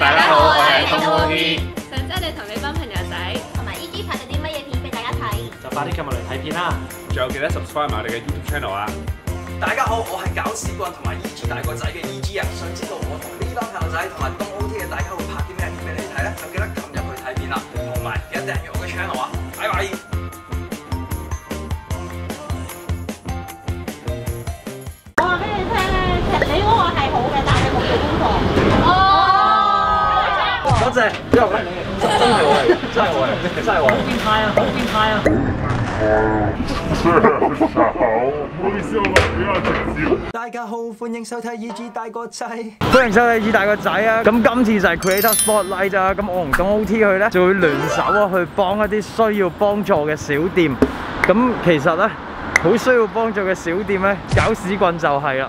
大家好，我係 Tom T。想真你同你班朋友仔同埋 E.G 拍咗啲乜嘢片俾大家睇？就快啲撳入嚟睇片啦！仲有記得 subscribe 埋我哋嘅 YouTube channel 啊！大家好，我係搞屎棍同埋 E.G 大個仔嘅 E.G 啊！想知道我同呢班朋友仔同埋東 O.T 嘅大家會拍啲咩片俾你睇咧？就記得撳入去睇片啦，同埋記得訂閱我嘅 channel 啊！拜拜。多謝，之後咧，真真係我嚟，真係我嚟，真係我嚟。好變態啊！好變態啊！大家好，歡迎收睇 E.G 大個仔。歡迎收睇《以大個仔》啊！咁今次就係 Creator Spotlight 啊！咁我同東 OT 去咧，就會聯手啊，去幫一啲需要幫助嘅小店。咁其實咧，好需要幫助嘅小店咧，搞屎棍就係啦。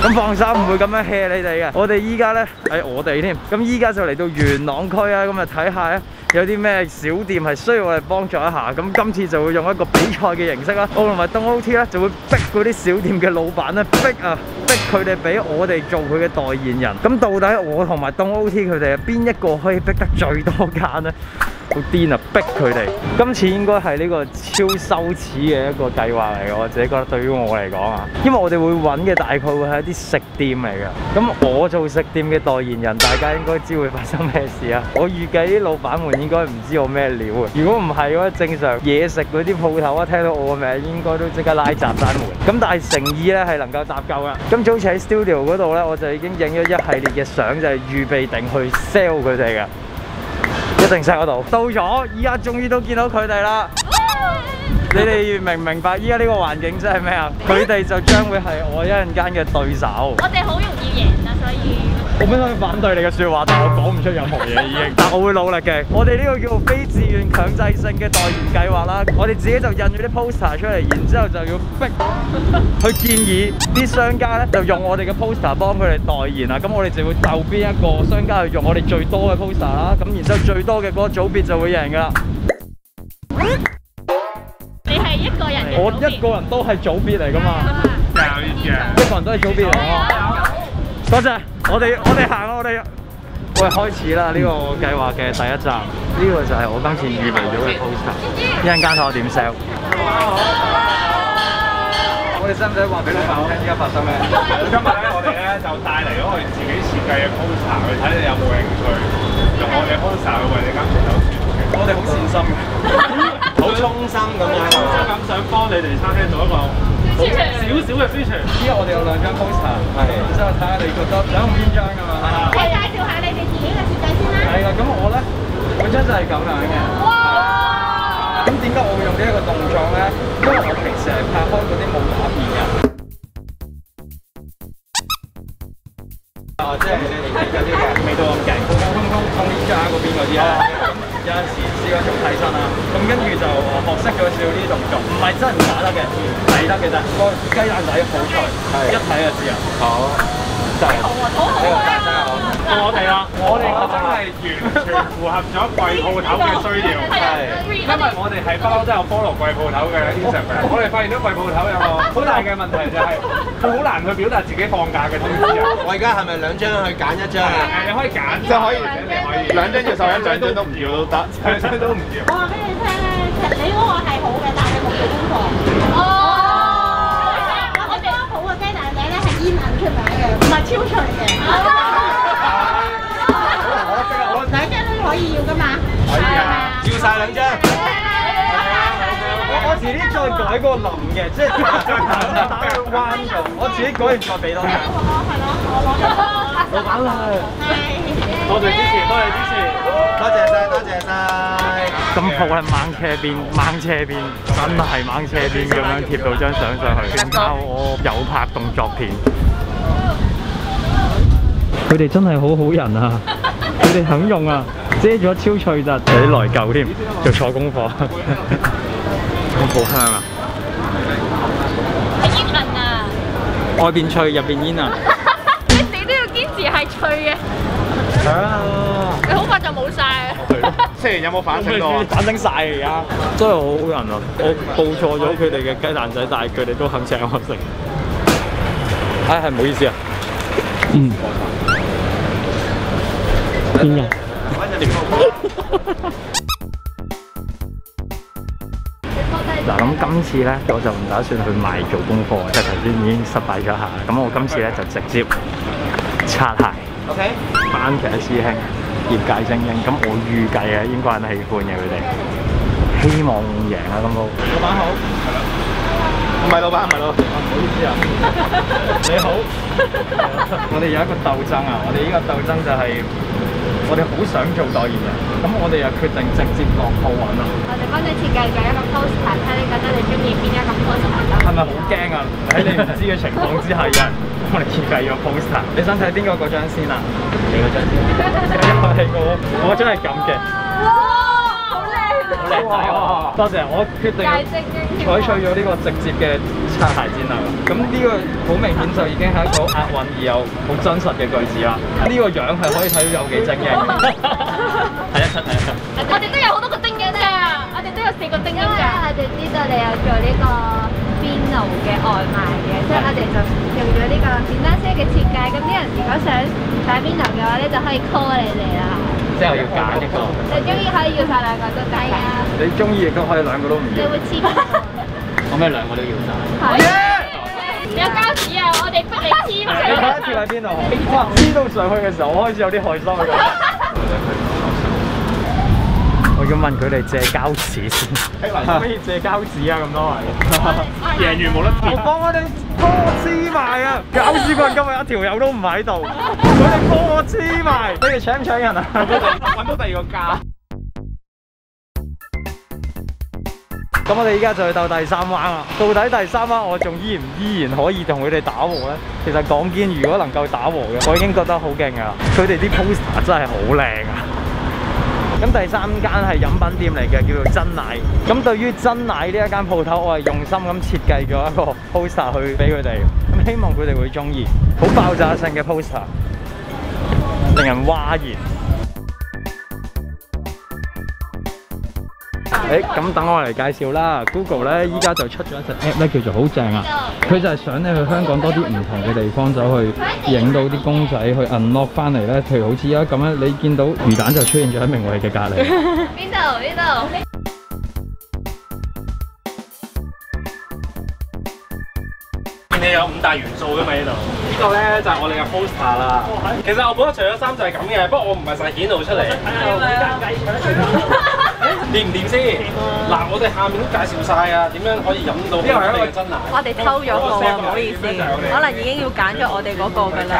咁放心，唔會咁樣 hea 你哋嘅。我哋依家咧，係我哋添。咁依家就嚟到元朗區啊，咁啊睇下咧有啲咩小店係需要我哋幫助一下。咁今次就會用一個比賽嘅形式啦。我同埋東 OT 咧就會逼嗰啲小店嘅老闆咧，逼啊逼佢哋俾我哋做佢嘅代言人。咁到底我同埋東 OT 佢哋係邊一個可以逼得最多間呢？好癲啊！逼佢哋，今次應該係呢個超羞恥嘅一個計劃嚟嘅，我自己覺得對於我嚟講啊，因為我哋會揾嘅大概會係一啲食店嚟嘅。咁我做食店嘅代言人，大家應該知會發生咩事啊？我預計啲老闆們應該唔知我咩料啊！如果唔係嘅話，正常嘢食嗰啲鋪頭一聽到我嘅名，應該都即刻拉閘閂門。咁但係誠意咧係能夠搭救噶。咁早前喺 studio 嗰度咧，我就已經影咗一系列嘅相，就係預備定去 sell 佢哋嘅。定 set 嗰度，到咗，依家终于都见到佢哋啦。你哋明唔明白？依家呢个环境即系咩啊？佢哋就将会系我一阵间嘅对手。我哋好容易赢啊，所以我本身反對你嘅説話，但我講唔出任何嘢已經。但我會努力嘅。我哋呢個叫做非自願強制性嘅代言計劃啦。我哋自己就印咗啲 poster 出嚟，然之後就要逼 去建議啲商家咧，就用我哋嘅 poster 幫佢哋代言啊。咁我哋就會就邊一個商家去用我哋最多嘅 poster 啦。咁然之後最多嘅嗰個組別就會贏噶啦。你係一個人嘅我一個人都係組別嚟噶嘛。一個人都係組別嚟㗎。多謝，我哋我哋行啦，我哋喂開始啦呢個計劃嘅第一集，呢個就係我今次預備咗嘅 poster，一陣間睇我點 sell。我哋使唔使話俾老闆聽依家發生咩？今日咧，我哋咧就帶嚟咗我哋自己設計嘅 poster 去睇你有冇興趣，用我哋 poster 去為你間鋪頭宣傳。我哋好善心嘅，好衷心咁樣衷心咁想幫你哋餐廳做一個好少少嘅 feature。依家我哋有兩張 poster，係，然之後睇下你覺得想用邊張㗎嘛？你介紹下你哋自己嘅設計先啦。係啦，咁我咧本身就係咁樣嘅。哇！咁點解我會用呢一個動作咧？因為我平時係拍開嗰啲武打片嘅。啊，即係你哋睇緊啲嘅，未到咁勁，普普通通通呢家嗰邊嗰啲啊。有陣時試過做替身啦，咁跟住就學識咗少少呢啲動作，唔係真係唔打得嘅，睇得嘅啫。個雞蛋仔好脆，一睇就知啊。好，真係好啊，好好啊，真係好。到我哋啦，我哋真係完全符合咗貴鋪頭嘅需要。係。因為我哋係不嬲都有 follow 貴鋪頭嘅 Instagram，我哋發現到貴鋪頭有個好大嘅問題就係佢好難去表達自己放假嘅通知啊。我而家係咪兩張去揀一張啊？誒，你可以揀，即係可以，你可以兩張要受一張都唔要都得，兩張都唔要。我話俾你聽咧，其實你嗰個係好嘅，但係你冇做功課。哦。超脆嘅。兩張都可以要噶嘛？可以啊，要晒兩張。我我遲啲再改個林嘅，即係打佢彎咗，我自己改完再俾多你。係咯，我攞咗。老闆啦，多謝支持，多謝支持。多謝晒，多謝晒。咁鋪係掹車邊，掹車邊，真係掹車邊咁樣貼到張相上去，點解我有拍動作片？佢哋真係好好人啊！佢哋肯用啊，遮咗超脆咋，有啲內疚添，做錯功課。咁好香啊！係煙韌啊！外邊脆，入邊煙啊！你死都要堅持係脆嘅，係啊！你好快就冇晒啊！雖然有冇反省到啊？反省晒而家，真係好好人啊！我報錯咗佢哋嘅雞蛋仔，但係佢哋都肯請我食。唉，係唔好意思啊。嗯。邊人？嗱咁今次咧，我就唔打算去賣做功課，即係頭先已經失敗咗一下。咁我今次咧就直接擦鞋。OK，班嘅師兄，業界精英，咁我預計啊應該係喜歡嘅佢哋，希望贏啊咁好。老闆好，唔係老闆，唔係老闆。唔好意思啊，你好，我哋有一個鬥爭啊，我哋呢個鬥爭就係、我哋好想做代言人，咁我哋又決定直接落鋪揾啦。我哋幫你設計咗一個 poster，睇你覺得你中意邊一個 poster 係咪好驚啊？喺你唔知嘅情況之下，有人幫我哋設計咗 poster。你想睇邊個嗰張先啊？你嗰張先。因 為我我嗰張係咁嘅。多謝，我決定採取咗呢個直接嘅擦鞋戰略。咁呢個好明顯就已經係一個押韻而又好真實嘅句子啦。呢個樣係可以睇到有幾精英嘅。睇一出睇一出。我哋都有好多個精英㗎，我哋都有四個精英㗎。我哋知道你有做呢個邊爐嘅外賣嘅，所以我哋就用咗呢個電單車嘅設計。咁啲人如果想打邊爐嘅話咧，就可以 call 你哋啦。即係我要揀一個。你中意可以要晒兩個都得啊。你中意亦都可以兩個都唔要。你會黐邊？我咩兩個都要晒。係。有膠紙啊！我哋逼你黐你埋。睇一次喺邊度？哇！黐到上去嘅時候，我開始有啲害心啊！我要問佢哋借膠紙先，可以借膠紙啊？咁多位，贏完冇得我幫我哋幫我黐埋啊！搞屎棍今日一條友都唔喺度，佢哋幫我黐埋，你哋搶唔搶人啊？揾到第二個價。咁我哋依家就去到第三彎啦。到底第三彎我仲依然依然可以同佢哋打和咧？其實講堅，如果能夠打和嘅，我已經覺得好勁噶啦。佢哋啲 poster 真係好靚啊！咁第三間係飲品店嚟嘅，叫做真奶。咁對於真奶呢一間鋪頭，我係用心咁設計咗一個 poster 去俾佢哋。咁希望佢哋會中意，好爆炸性嘅 poster，令人嘩然。诶咁等我嚟介紹啦，Google 咧依家就出咗一隻 app 咧，叫做好正啊！佢就係想你去香港多啲唔同嘅地方走去影到啲公仔，去 unlock 翻嚟咧。譬如好似而家咁样，你見到魚蛋就出現咗喺明慧嘅隔離。邊度？邊度？你有五大元素噶嘛呢度？呢個咧就係我哋嘅 poster 啦。其實我本來除咗衫就係咁嘅，不過我唔係成日顯露出嚟。掂唔掂先？嗱，我哋下面都介紹晒啊，點樣可以飲到呢個係一個真奶。我哋偷咗個啊，唔好意思，可能已經要揀咗我哋嗰個㗎啦。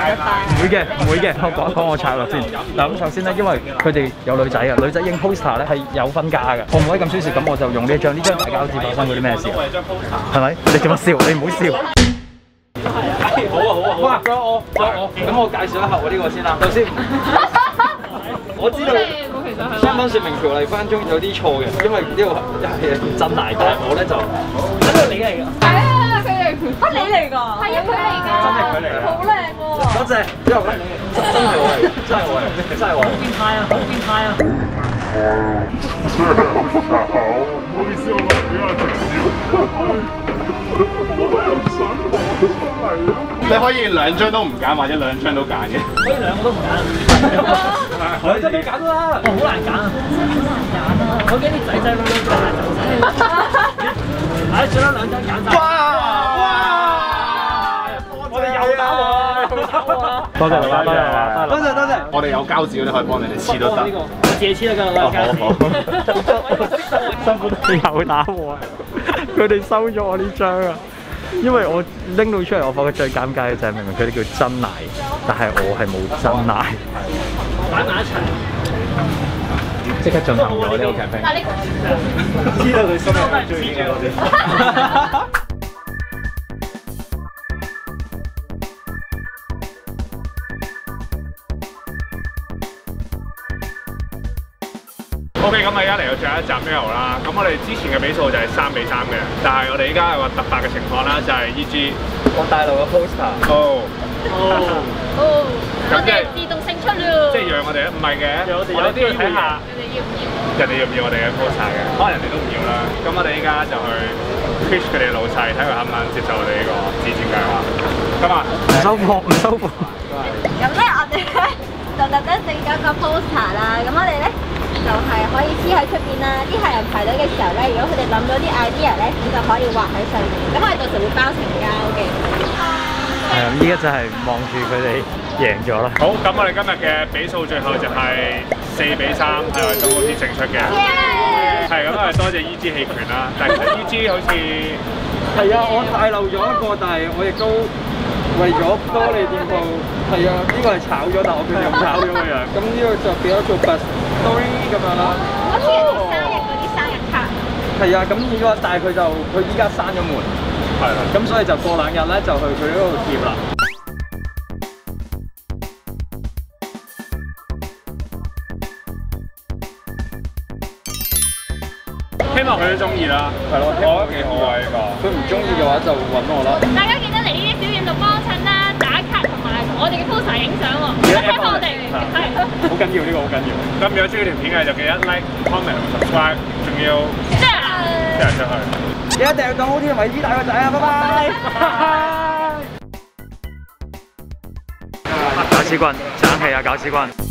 唔會嘅，唔會嘅，我講一講我策略先。嗱咁首先咧，因為佢哋有女仔啊，女仔影 poster 咧係有分家嘅，我唔可以咁輸蝕，咁我就用呢一張，呢張大膠紙發生嗰啲咩事啊？我哋張 poster。係咪？你做乜笑？你唔好笑。好啊好啊好啊！哇！我我我，咁我介紹一下我呢個先啦。首先，我知道商品説明條例翻中有啲錯嘅，因為呢個係真奶嘅，我咧就呢個你嚟㗎，係啊，佢哋啊，你嚟㗎？係啊，佢嚟㗎。真係佢嚟㗎。好靚喎！多謝，因為真真係我嚟，真係我嚟，真係我嚟。變態啊！好變態啊！你可以兩張都唔揀，或者兩張都揀嘅。可以兩個都唔揀，兩張都揀啦。我好難揀啊，好難揀啊！我驚啲仔仔女女都難揀。唉，算啦，兩張揀晒。哇哇！我哋又打喎，多謝多謝多謝多謝。我哋有膠紙嗰啲可以幫你哋黐都得。我自己黐得㗎啦，膠紙。辛苦你有打喎，佢哋收咗我呢張啊！因為我拎到出嚟，我發覺最尷尬嘅就係明明佢哋叫真奶，但係我係冇真奶。擺埋一齊，即刻進行咗呢個 campaign。但係你知道佢心入面最中意我哋。OK，咁啊，而家嚟到最後一集 mail 啦。咁我哋之前嘅比數就係三比三嘅，但係我哋依家有個突發嘅情況啦，就係 EG 我大陸嘅 poster。哦，哦，我咁即係哋自動勝出了。即係讓我哋唔係嘅，我哋都要睇下你哋要唔要？人哋要唔要我哋嘅 poster 嘅，可能人哋都唔要啦。咁我哋依家就去 pitch 佢哋老細，睇佢肯唔肯接受我哋呢個自薦計劃。咁啊，唔收貨，唔收貨。咁咧，我哋咧 就特登整咗個 poster 啦。咁我哋咧就係可以黐喺出邊啦。啲客人排隊嘅時候咧，如果佢哋諗到啲 idea 咧，咁就可以畫喺上面。咁我哋到時會包成膠嘅。係啊，依家就係望住佢哋贏咗啦。好，咁我哋今日嘅比數最後就係四比三，係我哋東好啲勝出嘅。係咁啊，多謝 E.G 棄權啦。但係其實 E.G 好似係啊，我大漏咗一個，但係我亦都為咗多你店鋪，係啊，呢、個係炒咗，但我決定唔炒咗佢啊。咁呢個就變咗做 bus story 咁樣啦。好似人哋生日嗰啲生日卡。係啊，咁如果但係佢就佢依家閂咗門，係啦。咁所以就過兩日咧就去佢嗰度貼啦。希望佢都中意啦。係咯，我覺得幾好啊呢個。佢唔中意嘅話就揾我啦。大家記得嚟呢啲我哋嘅 poster 影相喎，幫幫我哋，係。好緊要呢、個好緊要。咁如果中意條片嘅就記得 like、comment 同 subscribe，仲要 share 出去。你一定要講好天同埋 E 大個仔啊！拜拜。搞屎棍，爭氣啊！搞屎棍。